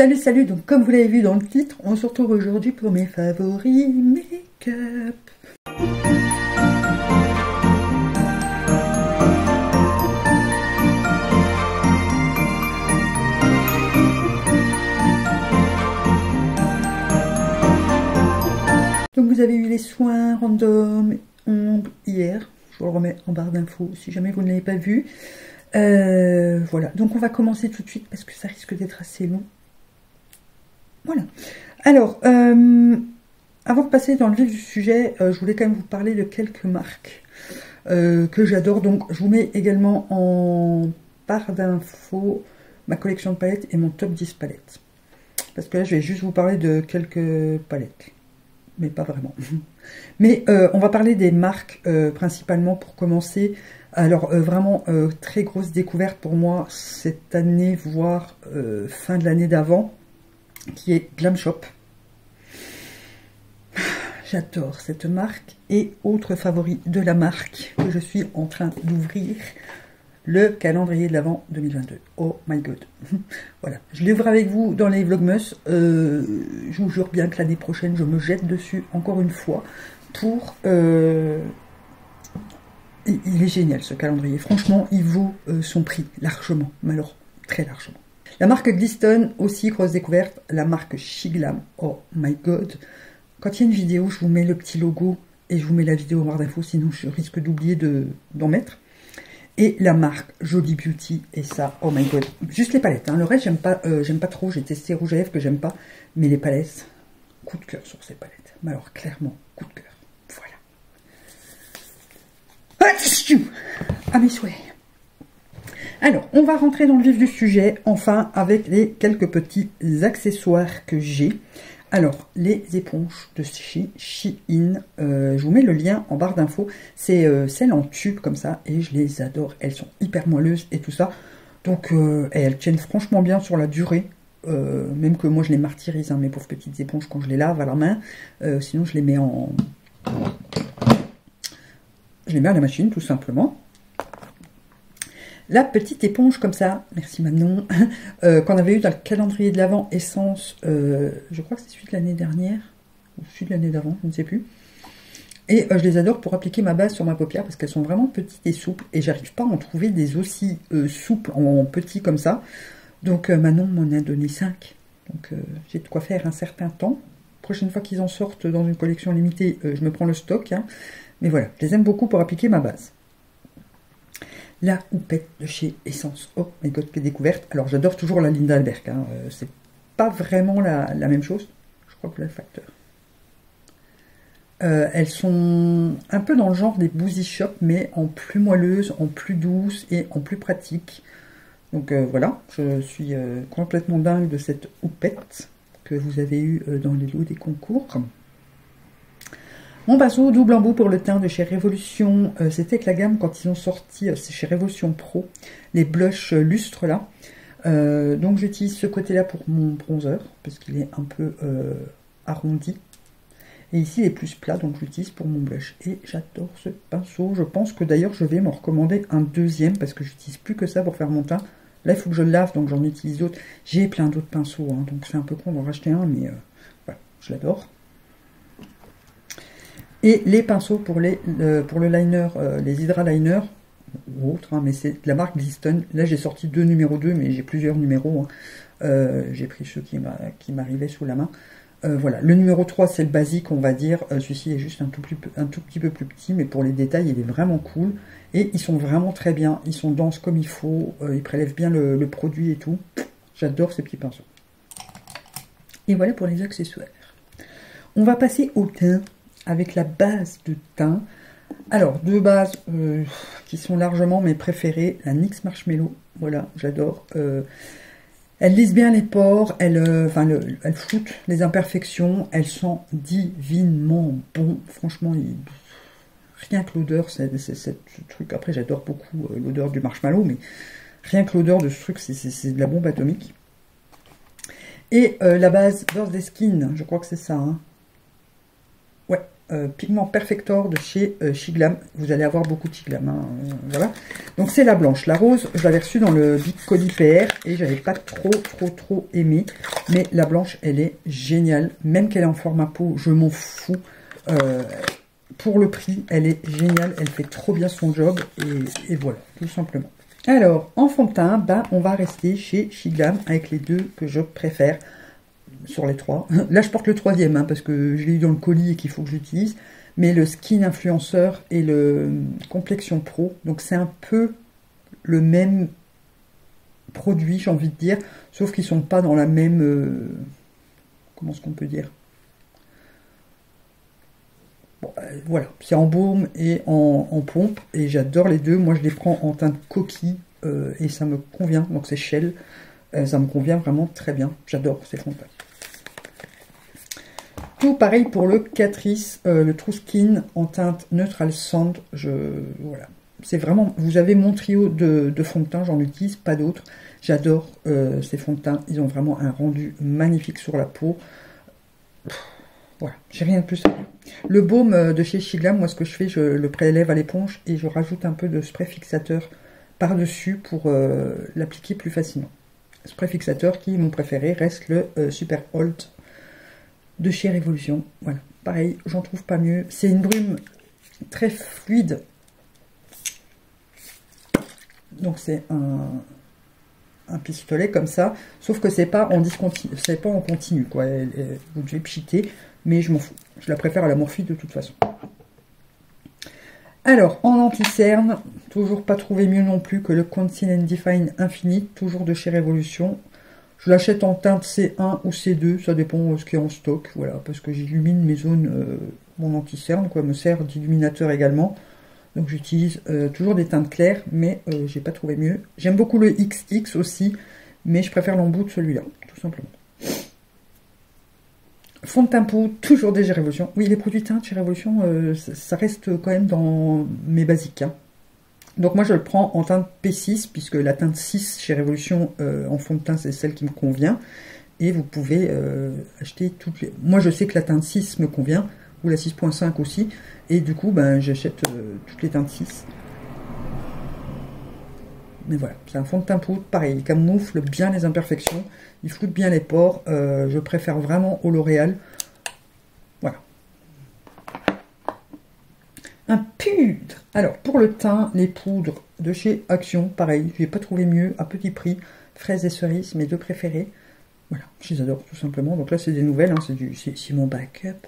Salut, salut, donc comme vous l'avez vu dans le titre, on se retrouve aujourd'hui pour mes favoris make-up. Donc vous avez eu les soins random ombre hier, je vous le remets en barre d'infos si jamais vous ne l'avez pas vu. Euh, voilà, donc on va commencer tout de suite parce que ça risque d'être assez long. Voilà. Alors, euh, avant de passer dans le vif du sujet, euh, je voulais quand même vous parler de quelques marques que j'adore. Donc, je vous mets également en barre d'infos ma collection de palettes et mon top 10 palettes. Parce que là, je vais juste vous parler de quelques palettes. Mais pas vraiment. Mais on va parler des marques principalement pour commencer. Alors euh, vraiment euh, très grosse découverte pour moi cette année, voire euh, fin de l'année d'avant, qui est Glam Shop. J'adore cette marque. Et autre favori de la marque que je suis en train d'ouvrir, le calendrier de l'Avent 2022. Oh my god. voilà, je l'ouvre avec vous dans les Vlogmas. je vous jure bien que l'année prochaine, je me jette dessus encore une fois pour il est génial ce calendrier. Franchement, il vaut euh, son prix largement, mais alors très largement. La marque Gliston, aussi grosse découverte. La marque Shiglam, oh my god. Quand il y a une vidéo, je vous mets le petit logo et je vous mets la vidéo en barre d'infos, sinon je risque d'oublier d'en mettre. Et la marque Jolie Beauty, et ça, oh my god. Juste les palettes, hein. le reste j'aime pas, euh, j'aime pas trop, j'ai testé rouge à lèvres que j'aime pas, mais les palettes, coup de cœur sur ces palettes. Mais alors clairement, coup de cœur. À mes souhaits. Alors, on va rentrer dans le vif du sujet, enfin, avec les quelques petits accessoires que j'ai. Alors, les éponges de chez Shein, euh, je vous mets le lien en barre d'infos. C'est euh, celles en tube comme ça, et je les adore. Elles sont hyper moelleuses et tout ça. Donc, euh, elles tiennent franchement bien sur la durée. même que moi je les martyrise, hein, mes pauvres petites éponges, quand je les lave à la main. sinon, je les mets en, je les mets à la machine tout simplement. La petite éponge comme ça, merci Manon, euh, qu'on avait eu dans le calendrier de l'Avent Essence, euh, je crois que c'est celui de l'année dernière, ou celui de l'année d'avant, je ne sais plus. Et euh, je les adore pour appliquer ma base sur ma paupière parce qu'elles sont vraiment petites et souples et j'arrive pas à en trouver des aussi souples en, petits comme ça. Donc Manon m'en a donné 5. Donc j'ai de quoi faire un certain temps. Prochaine fois qu'ils en sortent dans une collection limitée, je me prends le stock. Hein. Mais voilà, je les aime beaucoup pour appliquer ma base. La houppette de chez Essence. Oh my god, quelle découverte. Alors j'adore toujours la Linda Albert. Hein. Euh, c'est pas vraiment la, même chose. Je crois que le facteur. Euh, elles sont un peu dans le genre des Boozy Shop, mais en plus moelleuse, en plus douce et en plus pratique. Donc euh, voilà, je suis complètement dingue de cette houppette que vous avez eue dans les lots des concours. Mon au double embout pour le teint de chez Révolution. Euh, c'était que la gamme quand ils ont sorti, euh, c'est chez Révolution Pro, les blushs euh, lustres là. donc j'utilise ce côté-là pour mon bronzer, parce qu'il est un peu arrondi. Et ici il est plus plat, donc j'utilise pour mon blush. Et j'adore ce pinceau. Je pense que d'ailleurs je vais m'en recommander un deuxième, parce que j'utilise plus que ça pour faire mon teint. Là il faut que je le lave, donc j'en utilise d'autres. J'ai plein d'autres pinceaux, hein, donc c'est un peu con d'en racheter un, mais voilà, je l'adore. Et les pinceaux pour, les, le, pour le liner, euh, les Hydra Liner, ou autres, hein, mais c'est la marque Gliston. Là, j'ai sorti deux numéros 2, mais j'ai plusieurs numéros. Hein. Euh, j'ai pris ceux qui m'arrivaient sous la main. Euh, voilà, le numéro 3, c'est le basique, on va dire. Celui-ci est juste un tout, petit peu plus petit, mais pour les détails, il est vraiment cool. Et ils sont vraiment très bien. Ils sont denses comme il faut. ils prélèvent bien le produit et tout. J'adore ces petits pinceaux. Et voilà pour les accessoires. On va passer au teint avec la base de teint. Alors, deux bases euh, qui sont largement mes préférées. La NYX Marshmallow, voilà, j'adore. Euh, elle lisse bien les pores, elle, euh, enfin, elle les imperfections, elle sent divinement bon. Franchement, rien que l'odeur, c'est ce truc. Après, j'adore beaucoup l'odeur du marshmallow, mais rien que l'odeur de ce truc, c'est de la bombe atomique. Et la base Birthday Skin, je crois que c'est ça. Hein. Euh, Pigment Perfector de chez euh, Shiglam. Vous allez avoir beaucoup de Shiglam, hein, euh, voilà. Donc c'est la blanche. La rose, je l'avais reçue dans le Big Colis et j'avais pas trop, trop, trop aimé. Mais la blanche, elle est géniale. Même qu'elle est en format peau, je m'en fous. pour le prix, elle est géniale. Elle fait trop bien son job. Et, voilà, tout simplement. Alors, en fond de teint, ben, on va rester chez Shiglam avec les deux que je préfère sur les trois. Là, je porte le troisième, hein, parce que je l'ai eu dans le colis et qu'il faut que j'utilise. Mais le Skin Influencer et le Complexion Pro, donc c'est un peu le même produit, j'ai envie de dire, sauf qu'ils sont pas dans la même... Euh, comment est-ce qu'on peut dire? Euh, Voilà, c'est en baume et en, pompe, et j'adore les deux. Moi, je les prends en teinte coquille, euh, et ça me convient, donc c'est Shell. ça me convient vraiment très bien. J'adore ces fonds tout pareil pour le Catrice, euh, le True Skin en teinte Neutral Sand. Voilà. C'est vraiment, vous avez mon trio de, de fond de teint, j'en utilise pas d'autres. J'adore euh, ces fonds de teint, ils ont vraiment un rendu magnifique sur la peau. voilà, j'ai rien de plus. Le baume euh, de chez Shiglam, moi ce que je fais, je le prélève à l'éponge et je rajoute un peu de spray fixateur par-dessus pour l'appliquer plus facilement. Spray fixateur qui, mon préféré, reste le Super Holt de chez Révolution. Voilà, pareil, j'en trouve pas mieux. C'est une brume très fluide. Donc c'est un, pistolet comme ça, sauf que c'est pas en discontinu, c'est pas en continu quoi. vous devez pchiter, mais je m'en fous. Je la préfère à la morphine de toute façon. Alors, en anti-cerne, toujours pas trouvé mieux non plus que le Conceal and Define Infinite, toujours de chez Révolution. Je l'achète en teinte C1 ou C2, ça dépend ce qui est en stock, voilà, parce que j'illumine mes zones, euh, mon anti-cerne, quoi, me sert d'illuminateur également. Donc j'utilise euh, toujours des teintes claires, mais euh, j'ai pas trouvé mieux. J'aime beaucoup le XX aussi, mais je préfère l'embout de celui-là, tout simplement. Fond de teint toujours des Révolution. Oui, les produits teintes chez Révolution, ça, reste quand même dans mes basiques. Hein. Donc moi je le prends en teinte P6, puisque la teinte 6 chez Révolution euh, en fond de teint c'est celle qui me convient. Et vous pouvez euh, acheter toutes les... Moi je sais que la teinte 6 me convient, ou la 6.5 aussi. Et du coup ben, j'achète euh, toutes les teintes 6. Mais voilà, c'est un fond de teint poudre, pareil, il camoufle bien les imperfections, il floute bien les pores, je préfère vraiment au L'Oréal. Un pudre Alors, pour le teint, les poudres de chez Action, pareil, je n'ai pas trouvé mieux, à petit prix. Fraises et cerises, mes deux préférés. Voilà, je les adore tout simplement. Donc là, c'est des nouvelles, hein, c'est mon backup.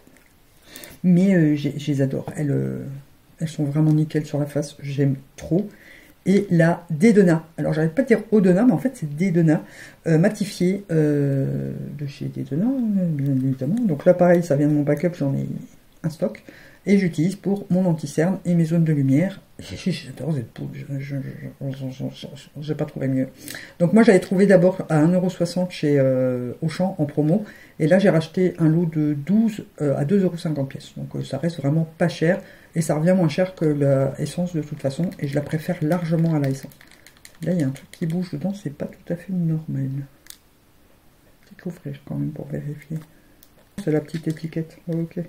Mais euh, je les adore. Elles, euh, elles sont vraiment nickel sur la face, j'aime trop. Et la Dédona. Alors, j'arrête pas de dire Odona, mais en fait, c'est Dédona. Euh, matifié de chez Dédona, bien évidemment. Donc là, pareil, ça vient de mon backup, j'en ai un stock et j'utilise pour mon anti-cerne et mes zones de lumière. J'adore cette poudre, je n'ai pas trouvé mieux. Donc moi j'avais trouvé d'abord à 1,60€ chez euh, Auchan en promo, et là j'ai racheté un lot de 12 euh, à 2,50€ pièces. Donc euh, ça reste vraiment pas cher, et ça revient moins cher que l'essence de toute façon, et je la préfère largement à l'essence. Là il y a un truc qui bouge dedans, c'est pas tout à fait normal. Peut-être l'ouvrir quand même pour vérifier. C'est la petite étiquette, ok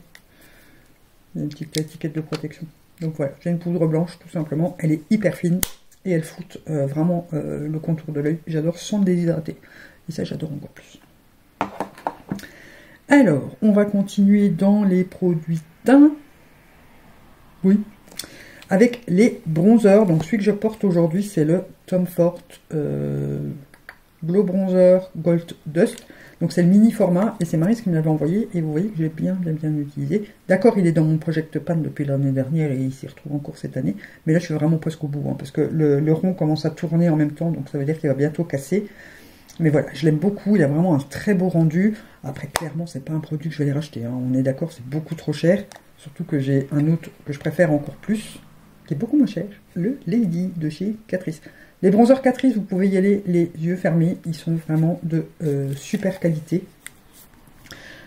une petite étiquette de protection. Donc voilà, j'ai une poudre blanche tout simplement. Elle est hyper fine et elle fout euh, vraiment euh, le contour de l'œil. J'adore sans déshydrater. Et ça, j'adore encore plus. Alors, on va continuer dans les produits teints. Oui. Avec les bronzers. Donc celui que je porte aujourd'hui, c'est le Tom Ford euh, Glow Bronzer Gold Dust. Donc c'est le mini format et c'est Marie qui me l'avait envoyé et vous voyez que j'ai bien bien bien utilisé. D'accord, il est dans mon Project Pan depuis l'année dernière et il s'y retrouve encore cette année. Mais là je suis vraiment presque au bout hein, parce que le, rond commence à tourner en même temps donc ça veut dire qu'il va bientôt casser. Mais voilà, je l'aime beaucoup, il a vraiment un très beau rendu. Après clairement c'est pas un produit que je vais les racheter, hein. on est d'accord c'est beaucoup trop cher. Surtout que j'ai un autre que je préfère encore plus, qui est beaucoup moins cher, le Lady de chez Catrice. Les bronzers Catrice, vous pouvez y aller les yeux fermés. Ils sont vraiment de euh, super qualité.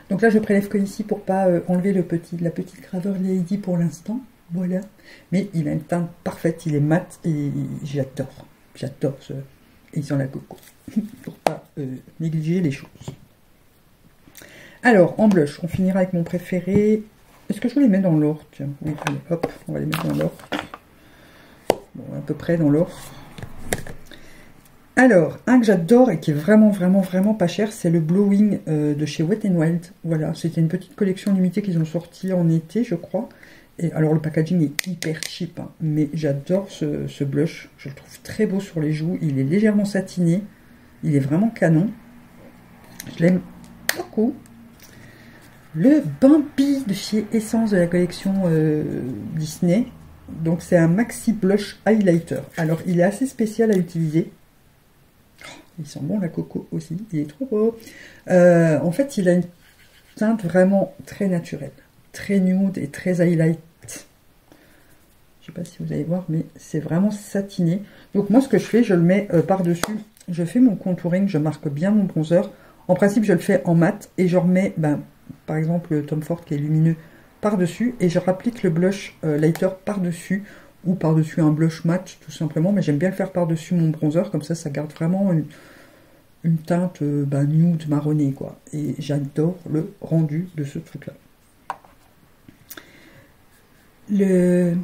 Donc là, je prélève que ici pour pas euh, enlever le petit, la petite graveur Lady pour l'instant. Voilà. Mais il a une teinte parfaite, il est mat et j'adore. J'adore ce... Et ils ont la coco. pour pas euh, négliger les choses. Alors, en blush, on finira avec mon préféré. Est-ce que je les mets dans l'or Tiens, oui, hop, on va les mettre dans l'or. Bon, à peu près dans l'or. Alors, un que j'adore et qui est vraiment, vraiment, vraiment pas cher, c'est le Blowing euh, de chez Wet n Wild. Voilà, c'était une petite collection limitée qu'ils ont sorti en été, je crois. Et alors, le packaging est hyper cheap, hein, mais j'adore ce, ce, blush. Je le trouve très beau sur les joues. Il est légèrement satiné. Il est vraiment canon. Je l'aime beaucoup. Le Bambi de chez Essence de la collection euh, Disney. Donc, c'est un maxi blush highlighter. Alors, il est assez spécial à utiliser. Il sent bon la coco aussi, il est trop beau. Euh, en fait, il a une teinte vraiment très naturelle, très nude et très highlight. Je sais pas si vous allez voir, mais c'est vraiment satiné. Donc moi, ce que je fais, je le mets euh, par-dessus. Je fais mon contouring, je marque bien mon bronzer. En principe, je le fais en mat et je remets, ben, par exemple, le Tom Ford qui est lumineux par-dessus et je rapplique le blush euh, lighter par-dessus ou par-dessus un blush mat tout simplement, mais j'aime bien le faire par-dessus mon bronzer, comme ça ça garde vraiment une, teinte euh, bah, nude marronné quoi. Et j'adore le rendu de ce truc là. Le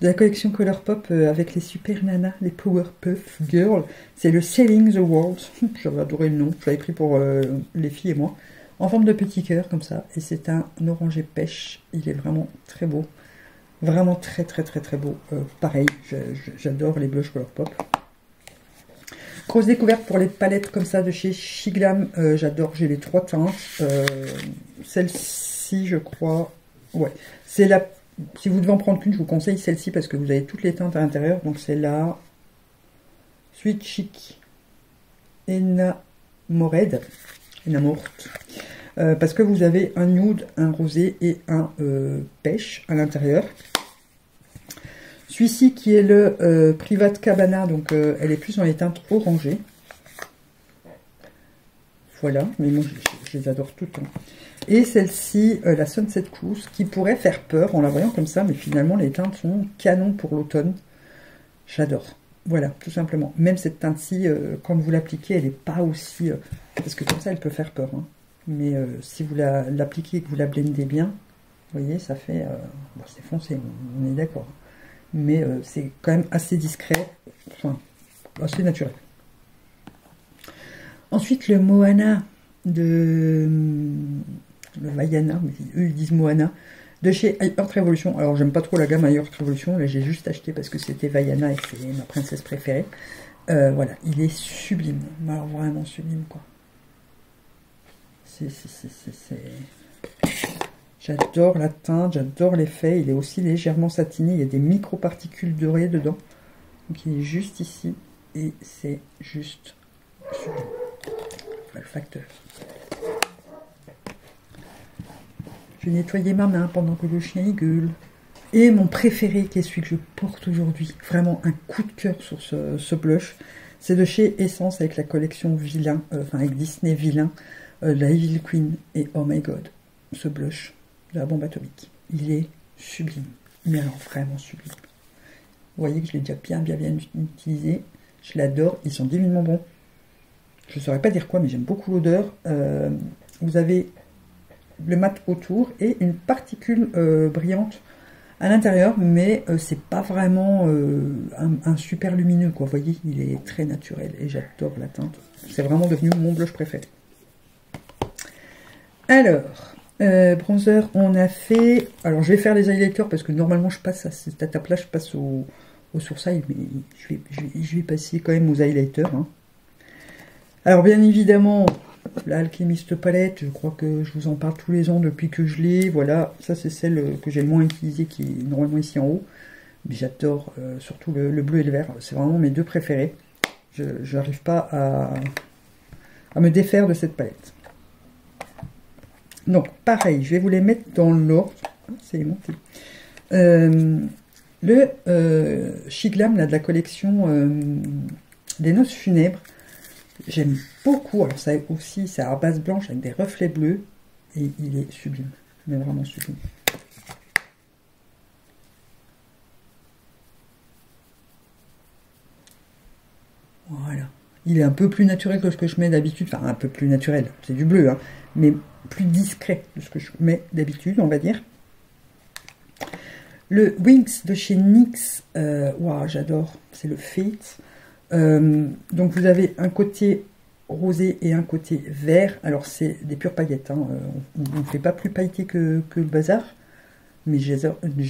de la collection Colourpop euh, avec les super nanas, les Powerpuff Girls, c'est le Selling the World. J'avais adoré le nom, je pris pour euh, les filles et moi, en forme de petit cœur comme ça. Et c'est un orangé pêche, il est vraiment très beau. Vraiment très très très très beau. Euh, pareil, j'adore les blushs Colourpop. Grosse découverte pour les palettes comme ça de chez Shiglam. Euh, j'adore, j'ai les trois teintes. Euh, celle-ci, je crois. Ouais, c'est la. Si vous devez en prendre qu'une, je vous conseille celle-ci parce que vous avez toutes les teintes à l'intérieur. Donc c'est la Sweet Chic Enamored. Enamorte. Euh, parce que vous avez un nude, un rosé et un pêche à l'intérieur. Celui-ci qui est le euh, Private Cabana, donc elle est plus dans les teintes orangées. Voilà, mais moi je, les adore toutes. Hein. Et celle-ci, la Sunset Cruise, qui pourrait faire peur en la voyant comme ça, mais finalement les teintes sont canon pour l'automne. J'adore. Voilà, tout simplement. Même cette teinte-ci, quand vous l'appliquez, elle n'est pas aussi... parce que comme ça, elle peut faire peur. Hein. Mais euh, si vous l'appliquez et que vous la blendez bien, vous voyez, ça fait... Euh, c'est foncé, on est d'accord. Mais euh, c'est quand même assez discret, enfin, assez naturel. Ensuite, le Moana de... Le Vaiana, eux ils disent Moana, de chez Earth Revolution. Alors j'aime pas trop la gamme Earth Revolution, là j'ai juste acheté parce que c'était Vaiana et c'est ma princesse préférée. voilà, il est sublime, vraiment sublime quoi. J'adore la teinte, j'adore l'effet. Il est aussi légèrement satiné. Il y a des micro-particules dorées dedans. Donc il est juste ici. Et c'est juste le facteur. Je vais nettoyer ma main pendant que le chien y gueule. Et mon préféré, qui est celui que je porte aujourd'hui, vraiment un coup de cœur sur ce, blush, c'est de chez Essence avec la collection Vilain, euh, enfin avec Disney Vilain. Euh, la Evil Queen et Oh My God, ce blush la bombe atomique. Il est sublime, mais alors vraiment sublime. Vous voyez que je l'ai déjà bien, bien, bien utilisé. Je l'adore, ils sont divinement bons. Je ne saurais pas dire quoi, mais j'aime beaucoup l'odeur. Euh, vous avez le mat autour et une particule euh, brillante à l'intérieur, mais c'est pas vraiment un, super lumineux, quoi. Vous voyez, il est très naturel et j'adore la teinte. C'est vraiment devenu mon blush préféré. Alors, euh, bronzer, on a fait... Alors, je vais faire les highlighters parce que normalement, je passe à cette étape-là, je passe au, au mais je vais, passer quand même aux highlighters. Hein. Alors, bien évidemment, l'alchimiste palette, je crois que je vous en parle tous les ans depuis que je l'ai. Voilà, ça c'est celle que j'ai le moins utilisée, qui est normalement ici en haut. Mais j'adore euh, surtout le, le, bleu et le vert, c'est vraiment mes deux préférés. Je n'arrive pas à me défaire de cette palette. Donc, pareil, je vais vous les mettre dans l'ordre. C'est monté. Euh, le euh, Chiglam là, de la collection euh, des noces funèbres, j'aime beaucoup. Alors, ça aussi, c'est à base blanche avec des reflets bleus. Et il est sublime. Mais vraiment sublime. Voilà. Il est un peu plus naturel que ce que je mets d'habitude. Enfin, un peu plus naturel. C'est du bleu, hein. Mais plus discret de ce que je mets d'habitude, on va dire. Le Wings de chez NYX, euh, j'adore, c'est le Fate. Euh, donc vous avez un côté rosé et un côté vert. Alors c'est des pures paillettes, hein. euh, on ne fait pas plus pailleté que, le bazar. Mais je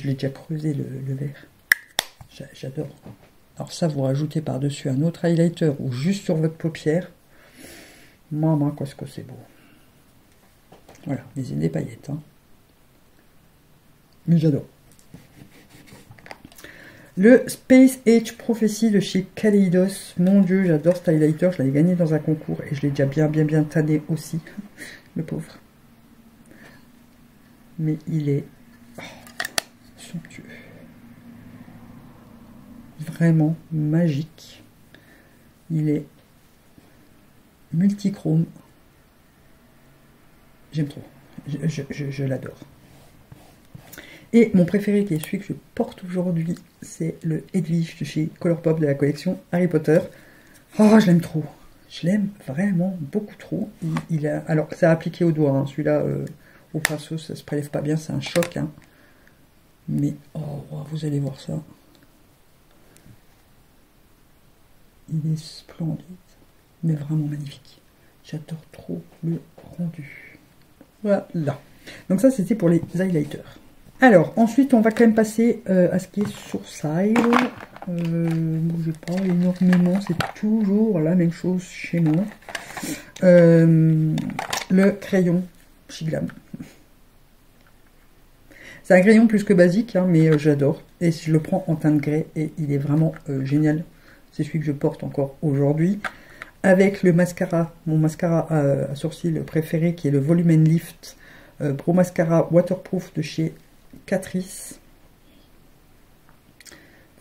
l'ai déjà creusé le, le vert. J'adore. Alors ça, vous rajoutez par-dessus un autre highlighter ou juste sur votre paupière. Maman, qu'est-ce que c'est beau. Voilà, mais des paillettes. Hein. Mais j'adore. Le Space Age Prophecy de chez Kaleidos. Mon dieu, j'adore cet highlighter. Je l'avais gagné dans un concours et je l'ai déjà bien, bien, bien tanné aussi. Le pauvre. Mais il est oh, somptueux. Vraiment magique. Il est multichrome. J'aime trop. je l'adore. Et mon préféré, qui est celui que je porte aujourd'hui, c'est le Edwige de chez Colourpop de la collection Harry Potter. Oh, je l'aime trop. Je l'aime vraiment beaucoup trop. Il, a, alors, ça a appliqué au doigt. Hein. Celui-là, euh, au pinceau, ça se prélève pas bien. C'est un choc. Hein. Mais, oh, vous allez voir ça. Il est splendide. Mais vraiment magnifique. J'adore trop le rendu. Voilà. Donc ça, c'était pour les highlighters. Alors, ensuite, on va quand même passer euh, à ce qui est sourcil. Euh, bougez pas énormément, c'est toujours la même chose chez moi. Euh, le crayon Shiglam. C'est un crayon plus que basique, hein, mais euh, j'adore. Et je le prends en teinte grès et il est vraiment génial. C'est celui que je porte encore aujourd'hui. Avec le mascara, mon mascara à, sourcils préféré qui est le Volumen Lift Pro Mascara Waterproof de chez Catrice.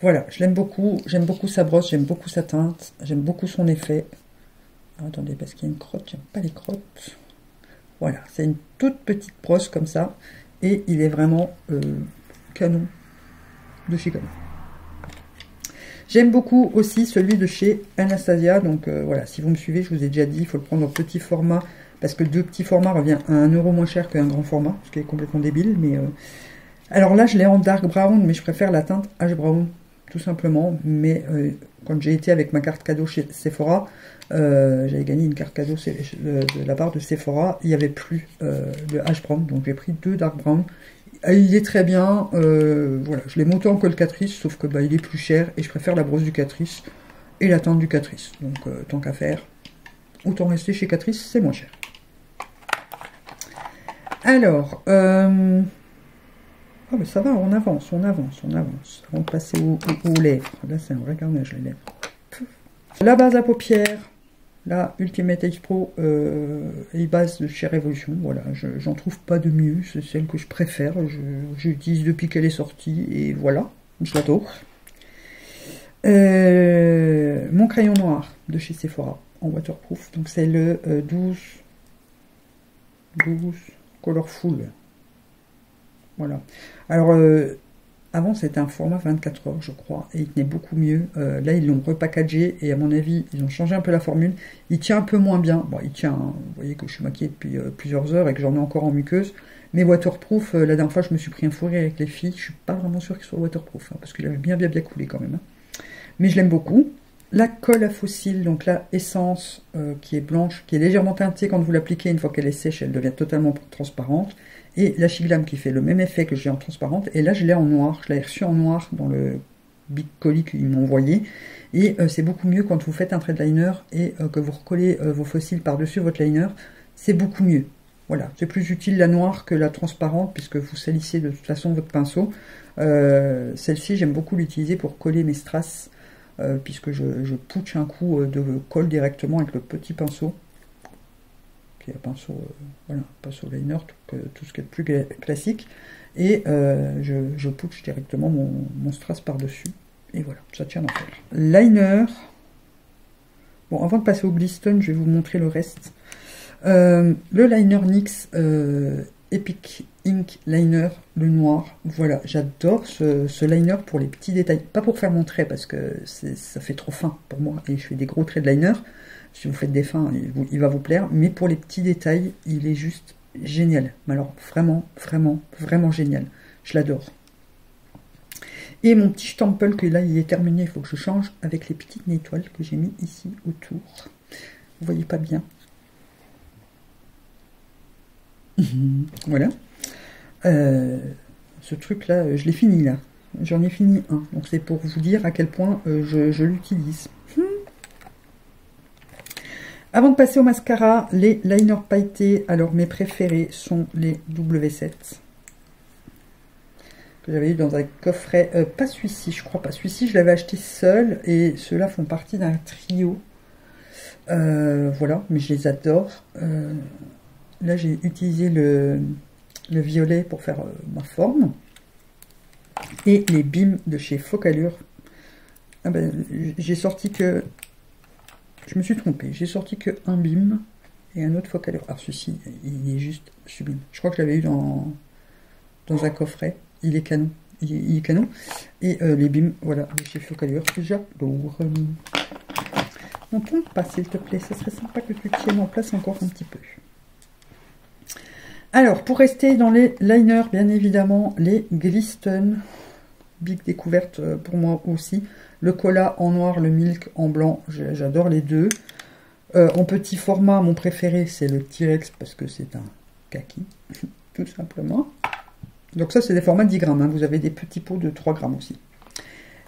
Voilà, je l'aime beaucoup. J'aime beaucoup sa brosse, j'aime beaucoup sa teinte, j'aime beaucoup son effet. attendez, parce qu'il y a une crotte, j'aime pas les crottes. Voilà, c'est une toute petite brosse comme ça. Et il est vraiment euh, canon de chez Canon. J'aime beaucoup aussi celui de chez Anastasia. Donc euh, voilà, si vous me suivez, je vous ai déjà dit, il faut le prendre en petit format. Parce que deux petits formats revient à un euro moins cher qu'un grand format. Ce qui est complètement débile. Mais euh, alors là, je l'ai en dark brown, mais je préfère la teinte ash brown, tout simplement. Mais euh, quand j'ai été avec ma carte cadeau chez Sephora, j'avais gagné une carte cadeau de la part de Sephora, il n'y avait plus de ash brown, donc j'ai pris deux dark brown. Il est très bien, voilà, je l'ai monté en col Catrice, sauf que bah, il est plus cher et je préfère la brosse du Catrice et la teinte du Catrice. Donc tant qu'à faire, autant rester chez Catrice, c'est moins cher. Alors, ah, mais ça va, on avance, on avance, on avance. On va passer aux, lèvres. Là, c'est un vrai carnage, les lèvres. La base à paupières, la Ultimate Age Pro euh, et base de chez Revolution. Voilà, j'en trouve pas de mieux. C'est celle que je préfère. J'utilise depuis qu'elle est sortie et voilà, je l'adore. Euh, mon crayon noir de chez Sephora en waterproof. Donc c'est le 12 12 Colorful. Voilà. Alors, euh, avant, c'était un format 24 heures, je crois, et il tenait beaucoup mieux. Euh, là, ils l'ont repackagé, et à mon avis, ils ont changé un peu la formule. Il tient un peu moins bien. Bon, il tient, hein. vous voyez que je suis maquillée depuis euh, plusieurs heures et que j'en ai encore en muqueuse. Mais waterproof, la dernière fois, je me suis pris un fourré avec les filles. Je suis pas vraiment sûr qu'il soit waterproof, hein, parce qu'il avait bien, bien, bien coulé quand même. Hein. Mais je l'aime beaucoup. La colle à fossile, donc la essence qui est blanche, qui est légèrement teintée quand vous l'appliquez, une fois qu'elle est sèche, elle devient totalement transparente. Et la Shiglam qui fait le même effet que j'ai en transparente, et là je l'ai en noir, je l'ai reçu en noir dans le big colis qu'ils m'ont envoyé, et euh, c'est beaucoup mieux quand vous faites un trait liner et euh, que vous recollez euh, vos fossiles par-dessus votre liner, c'est beaucoup mieux. Voilà, c'est plus utile la noire que la transparente puisque vous salissez de toute façon votre pinceau. Celle-ci, j'aime beaucoup l'utiliser pour coller mes strass puisque je, je un coup de colle directement avec le petit pinceau qui est un pinceau, euh, voilà, pinceau liner, tout, ce qui est plus classique. Et euh, je, je directement mon, strass par-dessus. Et voilà, ça tient l'enfer. Liner. Bon, avant de passer au Gliston, je vais vous montrer le reste. Euh, le liner NYX Epic Ink Liner, le noir. Voilà, j'adore ce, liner pour les petits détails. Pas pour faire mon trait, parce que ça fait trop fin pour moi, et je fais des gros traits de liner. Si vous faites des fins, il, va vous plaire. Mais pour les petits détails, il est juste génial. Mais alors, vraiment, vraiment, vraiment génial. Je l'adore. Et mon petit stample que là, il est terminé, il faut que je change avec les petites étoiles que j'ai mis ici autour. Vous voyez pas bien. Voilà. Euh, ce truc-là, je l'ai fini là. J'en ai fini un. Donc c'est pour vous dire à quel point euh, je, l'utilise. Hmm. Avant de passer au mascara, les liners pailletés. Alors mes préférés sont les W7. Que j'avais eu dans un coffret. Euh, pas celui-ci, je crois pas. Celui-ci, je l'avais acheté seul. Et ceux-là font partie d'un trio. Euh, voilà, mais je les adore. Là, j'ai utilisé le, le, violet pour faire ma forme et les BIM de chez Focalure. Ah ben, j'ai sorti que... Je me suis trompé, j'ai sorti que un BIM et un autre Focalure. Alors celui-ci, il est juste sublime. Je crois que je l'avais eu dans, dans un coffret. Il est canon. Il, est canon. Et euh, les BIM, voilà, de chez Focalure, j'adore. On tombe pas, s'il te plaît. Ça serait sympa que tu tiennes en place encore un petit peu. Alors, pour rester dans les liners, bien évidemment, les Glisten. Big découverte euh, pour moi aussi. Le cola en noir, le milk en blanc, j'adore les deux. Euh, en petit format, mon préféré, c'est le T-Rex parce que c'est un kaki, tout simplement. Donc ça, c'est des formats 10 grammes. Hein. Vous avez des petits pots de 3 grammes aussi.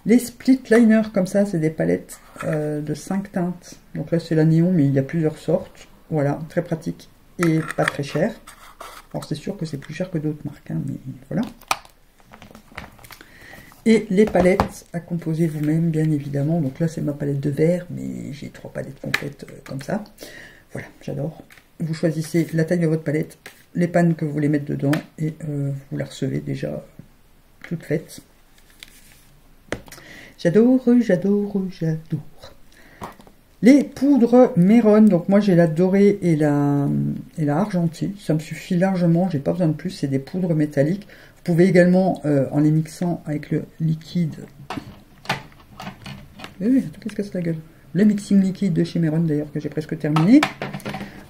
Les split liners, comme ça, c'est des palettes euh, de 5 teintes. Donc là, c'est la néon, mais il y a plusieurs sortes. Voilà, très pratique et pas très cher. Alors c'est sûr que c'est plus cher que d'autres marques, hein, mais voilà. Et les palettes à composer vous-même, bien évidemment. Donc là, c'est ma palette de verre, mais j'ai trois palettes complètes euh, comme ça. Voilà, j'adore. Vous choisissez la taille de votre palette, les pannes que vous voulez mettre dedans, et euh, vous la recevez déjà toute faite. J'adore, j'adore, j'adore. Les poudres Méron, donc moi j'ai la dorée et la, et la argentée, ça me suffit largement, j'ai pas besoin de plus, c'est des poudres métalliques. Vous pouvez également, euh, en les mixant avec le liquide, oui, qu'est-ce que c'est la gueule? Le mixing liquide de chez Méron d'ailleurs, que j'ai presque terminé.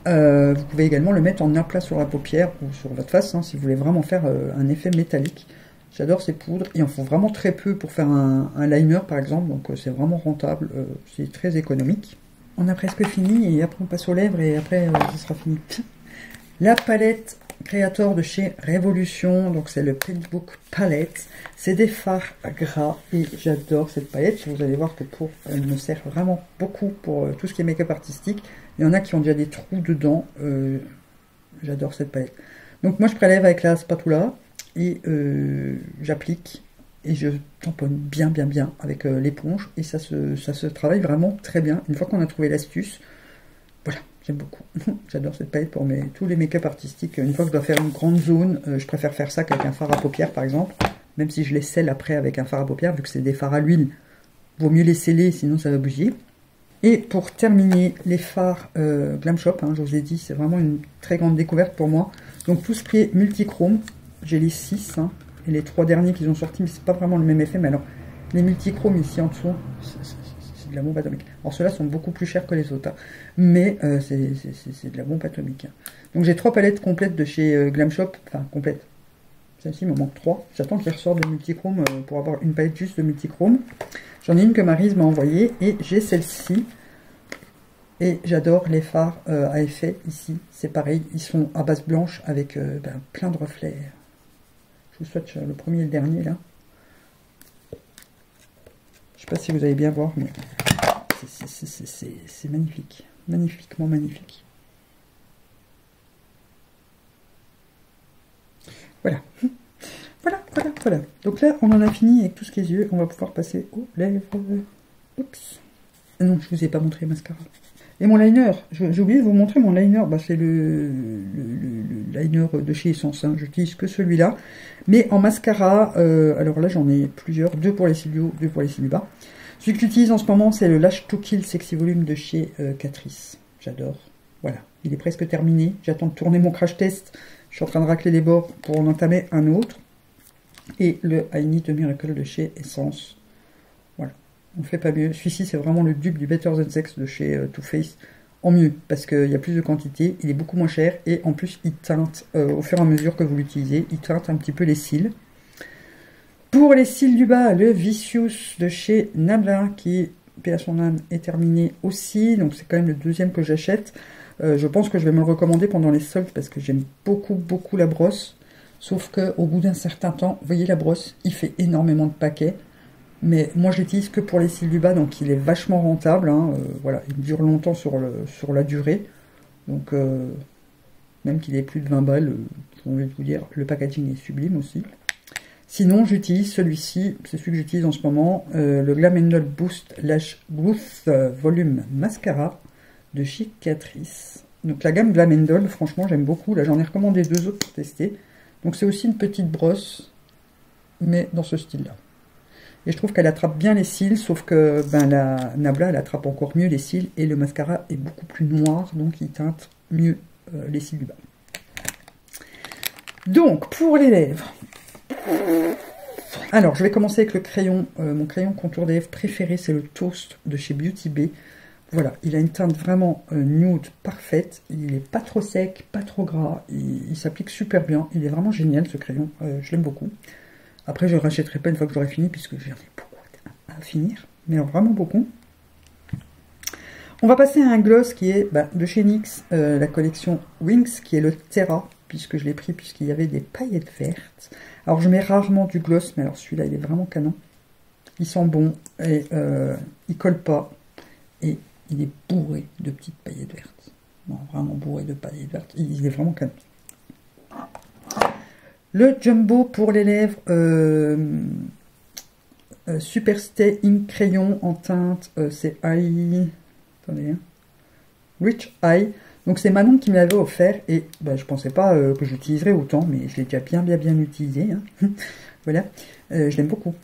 Euh, vous pouvez également le mettre en aplat sur la paupière ou sur votre face, hein, si vous voulez vraiment faire euh, un effet métallique. J'adore ces poudres. Il en faut vraiment très peu pour faire un, liner par exemple, donc euh, c'est vraiment rentable, euh, c'est très économique. On a presque fini et après on passe aux lèvres et après euh, ce sera fini. La palette Creator de chez Révolution, donc c'est le Paintbook Palette. C'est des fards gras et j'adore cette palette. Vous allez voir que pour, elle me sert vraiment beaucoup pour tout ce qui est make-up artistique. Il y en a qui ont déjà des trous dedans. j'adore cette palette. Donc moi je prélève avec la spatula et euh, j'applique et je tamponne bien bien bien avec euh, l'éponge et ça se, ça se travaille vraiment très bien. Une fois qu'on a trouvé l'astuce, voilà, j'aime beaucoup. J'adore cette palette pour mes, tous les make-up artistiques. Une fois que je dois faire une grande zone, euh, je préfère faire ça qu'avec un fard à paupières par exemple, même si je les scelle après avec un fard à paupières, vu que c'est des fards à l'huile, vaut mieux les sceller sinon ça va bouger. Et pour terminer, les fards Glam Shop, hein, je vous ai dit, c'est vraiment une très grande découverte pour moi. Donc tout ce qui est multichrome, j'ai les 6 hein, et les 3 derniers qu'ils ont sortis, mais c'est pas vraiment le même effet. Mais alors, les multichromes ici en dessous, c'est de la bombe atomique. Alors ceux-là sont beaucoup plus chers que les autres, hein. mais euh, c'est de la bombe atomique. Hein. Donc j'ai trois palettes complètes de chez euh, Glam Shop, enfin complètes. Celle-ci me manque 3. J'attends qu'ils ressortent de multichrome euh, pour avoir une palette juste de multichrome. J'en ai une que Marise m'a envoyée et j'ai celle-ci. Et j'adore les fards à effet ici. C'est pareil, ils sont à base blanche avec ben, plein de reflets. Je vous souhaite le premier et le dernier là. Je sais pas si vous allez bien voir, mais c'est magnifique. Magnifiquement magnifique. Voilà. Voilà, voilà, voilà. Donc là, on en a fini avec tout ce qui est yeux. On va pouvoir passer aux lèvres. Oups. Non, je vous ai pas montré le mascara. Et mon liner, j'ai oublié de vous montrer mon liner, bah, c'est le, liner de chez Essence, hein. j'utilise que celui-là. Mais en mascara, euh, alors là j'en ai plusieurs, deux pour les cils hauts, deux pour les cils bas. Celui que j'utilise en ce moment, c'est le Lash to Kill Sexy Volume de chez euh, Catrice. J'adore. Voilà, il est presque terminé. J'attends de tourner mon crash test. Je suis en train de racler les bords pour en entamer un autre. Et le I Need Miracle de chez Essence. On fait pas mieux. Celui-ci, c'est vraiment le dupe du Better Than Sex de chez euh, Too Faced. en mieux, parce qu'il y a plus de quantité, il est beaucoup moins cher, et en plus il teinte euh, au fur et à mesure que vous l'utilisez, il teinte un petit peu les cils. Pour les cils du bas, le Vicious de chez Nabla, qui, paix à son âme, est terminé aussi, donc c'est quand même le deuxième que j'achète. Euh, je pense que je vais me le recommander pendant les soldes, parce que j'aime beaucoup, beaucoup la brosse. Sauf qu'au bout d'un certain temps, vous voyez la brosse, il fait énormément de paquets. Mais moi, je l'utilise que pour les cils du bas, donc il est vachement rentable. Hein, euh, voilà, il dure longtemps sur, la durée. Donc, euh, même qu'il ait plus de 20 balles, euh, envie de vous dire, le packaging est sublime aussi. Sinon, j'utilise celui-ci, c'est celui que j'utilise en ce moment, le Glam Boost Lash Boost Volume Mascara de chez Catrice. Donc la gamme Glam franchement, j'aime beaucoup. Là, j'en ai recommandé deux autres pour tester. Donc c'est aussi une petite brosse, mais dans ce style-là. Et je trouve qu'elle attrape bien les cils, sauf que ben, la Nabla, elle attrape encore mieux les cils, et le mascara est beaucoup plus noir, donc il teinte mieux euh, les cils du bas. Donc, pour les lèvres, alors je vais commencer avec le crayon, euh, mon crayon contour des lèvres préféré, c'est le Toast de chez Beauty Bay. Voilà, il a une teinte vraiment euh, nude parfaite, il n'est pas trop sec, pas trop gras, il, s'applique super bien, il est vraiment génial ce crayon, je l'aime beaucoup. Après, je rachèterai pas une fois que j'aurai fini, puisque j'en ai beaucoup à finir. Mais vraiment beaucoup. On va passer à un gloss qui est bah, de chez NYX, euh, la collection Wings, qui est le Terra, puisque je l'ai pris puisqu'il y avait des paillettes vertes. Alors je mets rarement du gloss, mais alors celui-là il est vraiment canon. Il sent bon et euh, il colle pas. Et il est bourré de petites paillettes vertes. Non, vraiment bourré de paillettes vertes. Il est vraiment canon. Le Jumbo pour les lèvres euh, euh, Super Stay Ink Crayon en teinte, euh, c'est Eye... Attendez, hein. Rich Eye. Donc c'est Manon qui me l'avait offert et bah, je pensais pas que j'utiliserais autant, mais je l'ai déjà bien bien bien utilisé. Hein. voilà, je l'aime beaucoup.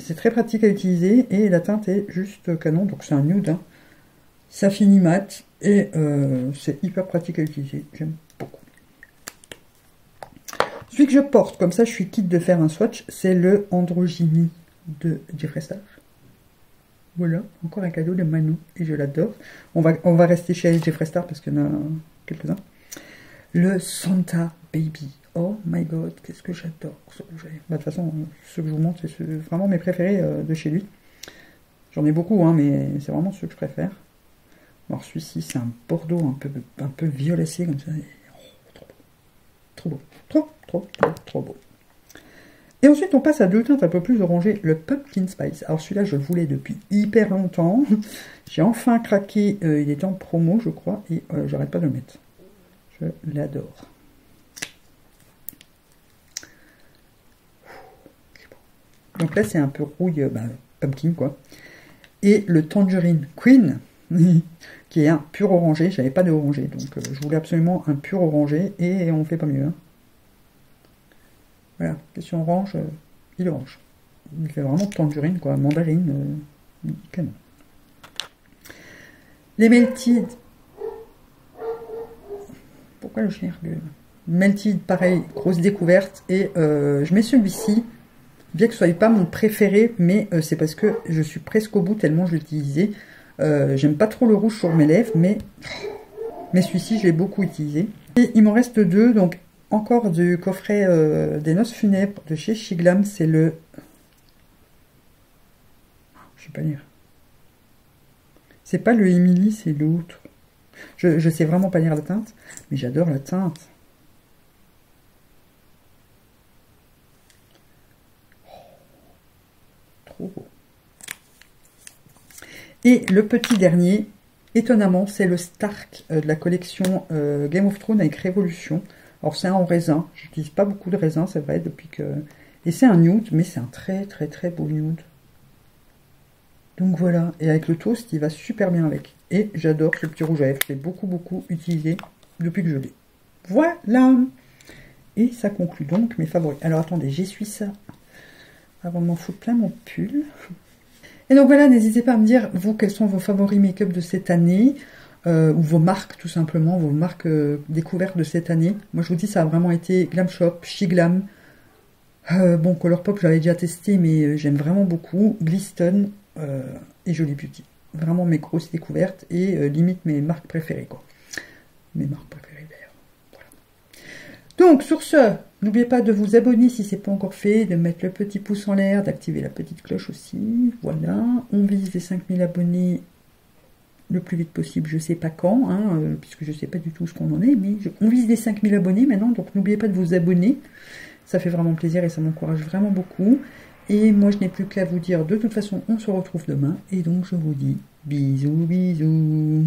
C'est très pratique à utiliser et la teinte est juste canon, donc c'est un nude. Hein. Ça finit mat et c'est hyper pratique à utiliser. Celui que je porte, comme ça je suis quitte de faire un swatch, c'est le Androgynie de Jeffree Star. Voilà, encore un cadeau de Manu, et je l'adore. On va, on va rester chez Jeffree Star parce qu'il y en a quelques-uns. Le Santa Baby. Oh my god, qu'est-ce que j'adore bah, de toute façon, ce que je vous montre, c'est vraiment mes préférés euh, de chez lui. J'en ai beaucoup, hein, mais c'est vraiment ceux que je préfère. Alors celui-ci, c'est un bordeaux un peu, un peu violacé comme ça. Trop beau. Trop. Trop, trop, trop, beau. Et ensuite, on passe à deux teintes un peu plus orangées, le Pumpkin Spice. Alors celui-là, je le voulais depuis hyper longtemps. J'ai enfin craqué, euh, il était en promo, je crois, et euh, j'arrête pas de le mettre. Je l'adore. Donc là, c'est un peu rouille, bah, pumpkin, quoi. Et le Tangerine Queen, qui est un pur orangé. J'avais pas de orangé, donc je voulais absolument un pur orangé, et on fait pas mieux. Hein. Voilà, question orange, euh, il orange. Il fait vraiment tangerine, quoi, mandarine, euh, canon. Les Melted. Pourquoi le chien Melted, pareil, grosse découverte. Et euh, je mets celui-ci, bien que ce soit pas mon préféré, mais c'est parce que je suis presque au bout tellement je l'utilisais. J'aime pas trop le rouge sur mes lèvres, mais, mais celui-ci, je l'ai beaucoup utilisé. Et il m'en reste deux, donc encore du coffret euh, des noces funèbres de chez Shiglam, c'est le... Je sais pas lire. C'est pas le Emily, c'est l'autre. Je, je sais vraiment pas lire la teinte, mais j'adore la teinte. trop beau. Et le petit dernier, étonnamment, c'est le Stark euh, de la collection euh, Game of Thrones avec Révolution. Alors c'est un en raisin, j'utilise pas beaucoup de raisin, c'est vrai, depuis que... Et c'est un nude, mais c'est un très très très beau nude. Donc voilà, et avec le toast, il va super bien avec. Et j'adore ce petit rouge à lèvres, je l'ai beaucoup beaucoup utilisé depuis que je l'ai. Voilà Et ça conclut donc mes favoris. Alors attendez, j'essuie ça avant de m'en foutre plein mon pull. Et donc voilà, n'hésitez pas à me dire, vous, quels sont vos favoris make-up de cette année. Euh, ou vos marques tout simplement, vos marques euh, découvertes de cette année. Moi je vous dis ça a vraiment été Glam Shop, Shiglam, euh, bon Colourpop j'avais déjà testé mais j'aime vraiment beaucoup, Gliston et Jolie Beauty. vraiment mes grosses découvertes et euh, limite mes marques préférées, quoi. Mes marques préférées. Donc, sur ce, n'oubliez pas de vous abonner si ce n'est pas encore fait, de mettre le petit pouce en l'air, d'activer la petite cloche aussi. Voilà. On vise les 5000 abonnés le plus vite possible, je sais pas quand, hein, euh, puisque je sais pas du tout ce qu'on en est, mais on vise les 5000 abonnés maintenant, donc n'oubliez pas de vous abonner. Ça fait vraiment plaisir et ça m'encourage vraiment beaucoup. Et moi, je n'ai plus qu'à vous dire, de toute façon, on se retrouve demain. Et donc, je vous dis bisous, bisous.